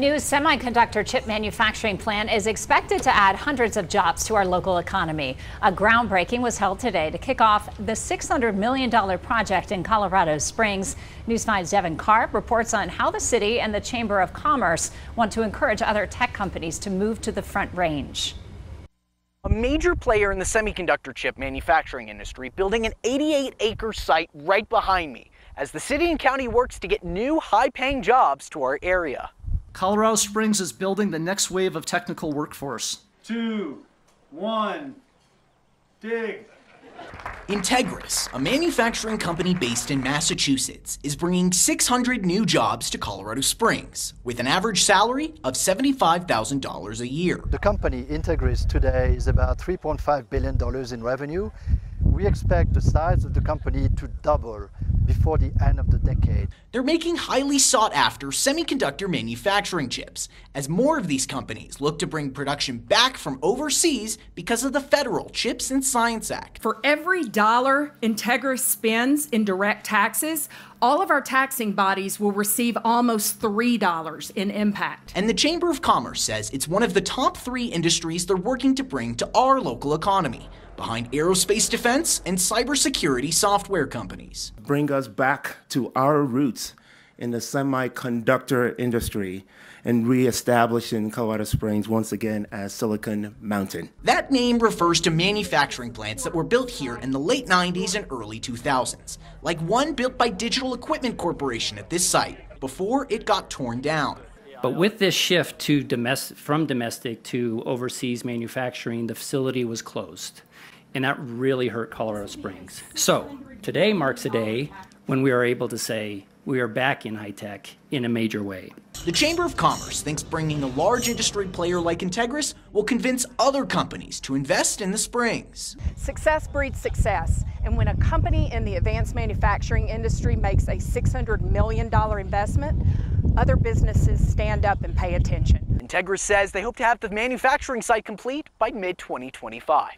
New semiconductor chip manufacturing plant is expected to add hundreds of jobs to our local economy. A groundbreaking was held today to kick off the $600 million project in Colorado Springs. News 5's Devan Karp reports on how the city and the Chamber of Commerce want to encourage other tech companies to move to the Front Range. A major player in the semiconductor chip manufacturing industry building an 88 acre site right behind me as the city and county works to get new high paying jobs to our area. Colorado Springs is building the next wave of technical workforce. Two, one, dig. Entegris, a manufacturing company based in Massachusetts, is bringing 600 new jobs to Colorado Springs with an average salary of $75,000 a year. The company Entegris today is about $3.5 billion in revenue. We expect the size of the company to double before the end of the decade. They're making highly sought after semiconductor manufacturing chips as more of these companies look to bring production back from overseas because of the federal Chips and Science Act. For every dollar Entegris spends in direct taxes, all of our taxing bodies will receive almost $3 in impact. And the Chamber of Commerce says it's one of the top three industries they're working to bring to our local economy behind aerospace defense and cybersecurity software companies. Bring us back to our roots in the semiconductor industry and reestablishing Colorado Springs once again as Silicon Mountain. That name refers to manufacturing plants that were built here in the late 90s and early 2000s, like one built by Digital Equipment Corporation at this site before it got torn down. But with this shift to domestic, from domestic to overseas manufacturing, the facility was closed. And that really hurt Colorado Springs. So today marks a day when we are able to say we are back in high tech in a major way. The Chamber of Commerce thinks bringing a large industry player like Entegris will convince other companies to invest in the Springs. Success breeds success, and when a company in the advanced manufacturing industry makes a $600 million investment, other businesses stand up and pay attention. Entegris says they hope to have the manufacturing site complete by mid 2025.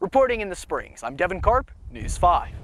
Reporting in the Springs, I'm Devan Karp, News 5.